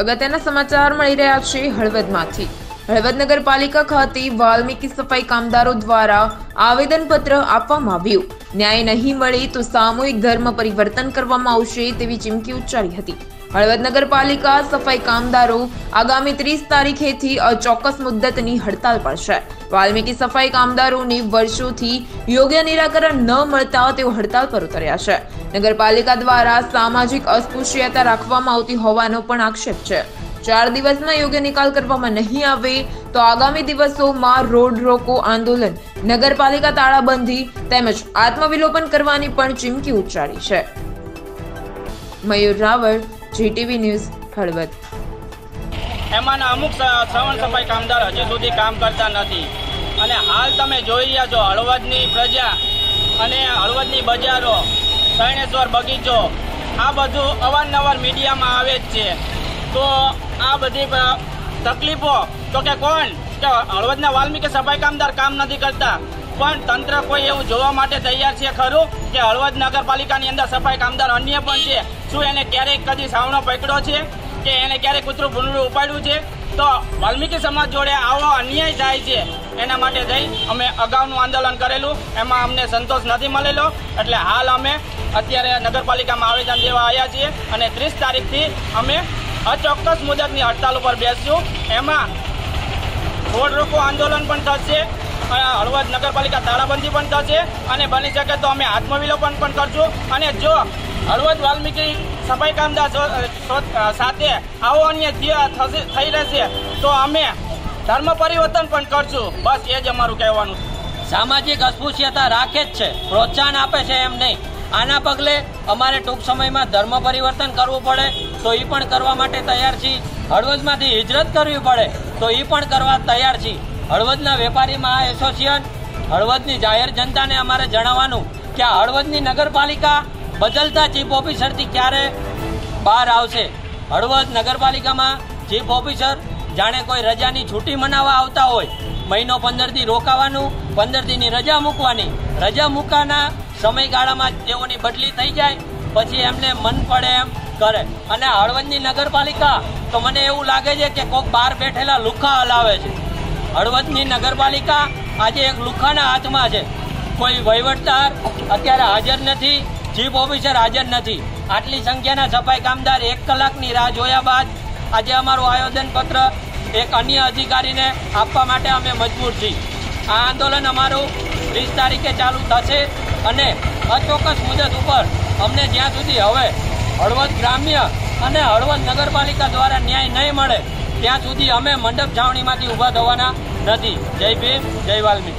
અગત્યના સમાચાર મળી રહ્યા છે હળવદમાંથી. હળવદ નગરપાલિકા ખાતે વાલ્મીકી સફાઈ કામદારો દ્વારા આવેદનપત્ર આપવામાં આવ્યું. ન્યાય નહીં મળે તો સામૂહિક ધર્મ પરિવર્તન કરવામાં આવશે તેવી ચીમકી ઉચ્ચારી હતી. હળવદ નગરપાલિકા સફાઈ કામદારો આગામી ત્રીસ તારીખેથી અચોક્કસ મુદ્દતની હડતાલ પર છે. વાલ્મીકી સફાઈ કામદારોને વર્ષોથી યોગ્ય નિરાકરણ ન મળતા તેઓ હડતાલ પર ઉતર્યા છે. નગરપાલિકા દ્વારા સામાજિક અસ્પૃશ્યતા રાખવામાં આવતી હોવાનો પણ આક્ષેપ છે. ચાર દિવસમાં યોગ્ય નિકાલ કરવામાં નહીં આવે તો આગામી દિવસોમાં રોડ રોકો આંદોલન, નગરપાલિકા તાળાબંધી તેમજ આત્મવિલોપન કરવાની પણ ચીમકી ઉચ્ચારી છે. Mayur Raval, GTV news, Halvad. એમાંના અમુક શ્રવણ સફાઈ કામદાર હજી સુધી કામ કરતા નથી. અને હાલ તમે જોઈ રહ્યા છો હળવદની પ્રજા અને હળવદની બજારો શરણેશ્વર બગીચો. આ બધું અવારનવાર મીડિયામાં આવે જ છે. તો આ બધી તકલીફો, તો કે કોણ? કે હળવદના વાલ્મીકી સફાઈ કામદાર કામ નથી કરતા. પણ તંત્ર કોઈ એવું જોવા માટે તૈયાર છે ખરું? કે હળવદ નગરપાલિકાની અંદર સફાઈ કામદાર અન્ય પણ છે. શું એને ક્યારેક કદી સાવણો પકડ્યો છે? કે એને ક્યારેક કૂતરું ભૂંડું ઉપાડ્યું છે? તો વાલ્મીકી સમાજ જોડે આવો, અન્યાય થાય છે. એના માટે જઈ અમે અગાઉનું આંદોલન કરેલું. એમાં અમને સંતોષ નથી મળેલો. એટલે હાલ અમે અત્યારે નગરપાલિકામાં આવેદન દેવા આવ્યા છીએ અને ત્રીસ તારીખથી અમે અચોક્કસ મુદતની હડતાલ ઉપર બેસ્યું એમાં રોડ રોકો આંદોલન પણ થશે હળવદ નગરપાલિકા તાળાબંધી પણ થશે અને બની શકે તો અમે આત્મવિલોપન પણ કરશું. અને જો હળવદ વાલ્મીકી સફાઈ કામદાર સાથે આવો અન્ય થઈ રહેશે. તો અમે ધર્મ પરિવર્તન પણ કરશું. બસ એ જ અમારું કહેવાનું. સામાજિક અસ્પૃશ્યતા રાખે જ છે. પ્રોત્સાહન આપે છે એમ નહીં. આના પગલે અમારે ટૂંક સમયમાં ધર્મ પરિવર્તન કરવું પડે, તો એ પણ કરવા માટે તૈયાર છીએ. હળવદમાંથી હિજરત કરવી પડે, તો એ પણ કરવા તૈયાર છીએ. હળવદના વેપારી મહા એસોસિએશન, હળવદની જાહેર જનતાને અમારે જણાવવાનું કે હળવદની નગરપાલિકા બદલતા ચીફ ઓફિસરથી ક્યારે બહાર આવશે? હળવદ નગરપાલિકામાં ચીફ ઓફિસર જાણે કોઈ રજાની છૂટી મનાવવા આવતા હોય, મહિનો પંદર દી રોકાવાનું, પંદર દીની રજા મૂકવાની. રજા મૂકવાના સમયગાળામાં તેઓની બદલી થઈ જાય, પછી એમને મન પડે એમ કરે. અને હળવદની નગરપાલિકા, તો મને એવું લાગે છે કે કોઈક બહાર બેઠેલા લુખા હલાવે છે. હળવદની નગરપાલિકા આજે એક લુખાના હાથમાં છે. કોઈ વહીવટદાર અત્યારે હાજર નથી ચીફ ઓફિસર હાજર નથી. આટલી સંખ્યાના સફાઈ કામદાર એક કલાકની રાહ જોયા બાદ આજે અમારું આયોજન પત્ર એક અન્ય અધિકારીને આપવા માટે અમે મજબૂર છીએ. આ આંદોલન અમારું વીસ તારીખે ચાલુ થશે અને અચોક્કસ મુદત ઉપર અમને જ્યાં સુધી હવે હળવદ ગ્રામ્ય અને હળવદ નગરપાલિકા દ્વારા ન્યાય નહીં મળે, ત્યાં સુધી અમે મંડપ છાવણીમાંથી ઊભા થવાના નથી. જય ભીમ, જય વાલ્મીકી.